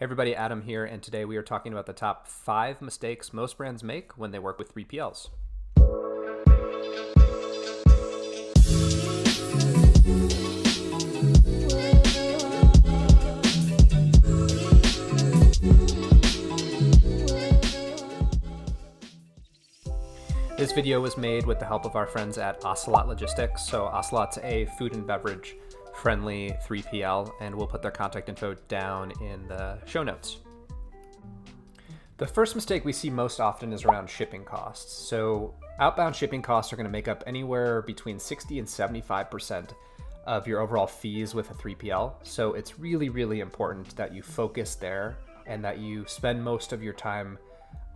everybody, Adam here, and today we are talking about the top five mistakes most brands make when they work with 3PLs. This video was made with the help of our friends at Ocelot Logistics. So Ocelot's a food and beverage friendly 3PL, and we'll put their contact info down in the show notes. The first mistake we see most often is around shipping costs. So outbound shipping costs are going to make up anywhere between 60 and 75% of your overall fees with a 3PL. So it's really, really important that you focus there and that you spend most of your time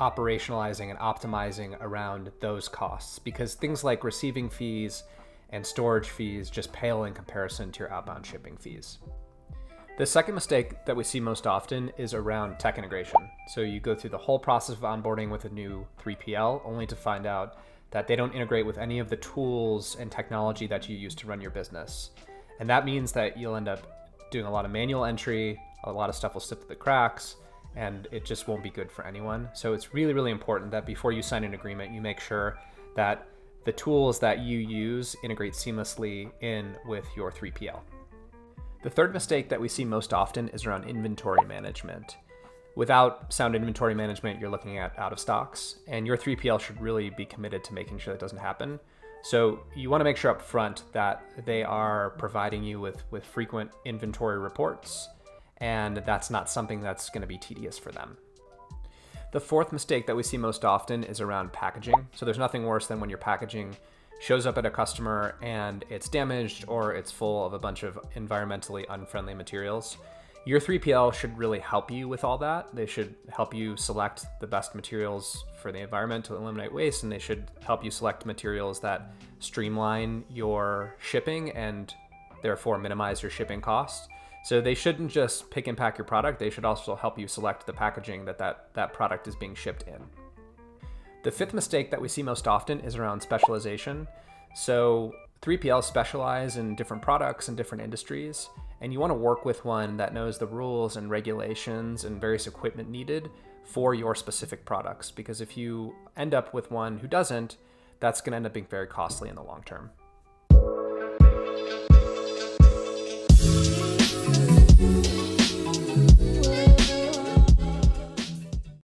operationalizing and optimizing around those costs because things like receiving fees and storage fees just pale in comparison to your outbound shipping fees. The second mistake that we see most often is around tech integration. So you go through the whole process of onboarding with a new 3PL only to find out that they don't integrate with any of the tools and technology that you use to run your business. And that means that you'll end up doing a lot of manual entry, a lot of stuff will slip through the cracks, and it just won't be good for anyone. So it's really, really important that before you sign an agreement, you make sure that the tools that you use integrate seamlessly in with your 3PL. The third mistake that we see most often is around inventory management. Without sound inventory management, you're looking at out of stocks, and your 3PL should really be committed to making sure that doesn't happen. So you want to make sure up front that they are providing you with, with frequent inventory reports and that's not something that's going to be tedious for them. The fourth mistake that we see most often is around packaging. So there's nothing worse than when your packaging shows up at a customer and it's damaged or it's full of a bunch of environmentally unfriendly materials. Your 3PL should really help you with all that. They should help you select the best materials for the environment to eliminate waste, and they should help you select materials that streamline your shipping and therefore minimize your shipping costs. So they shouldn't just pick and pack your product, they should also help you select the packaging that that, that product is being shipped in. The fifth mistake that we see most often is around specialization. So 3PLs specialize in different products and different industries, and you want to work with one that knows the rules and regulations and various equipment needed for your specific products. Because if you end up with one who doesn't, that's going to end up being very costly in the long term.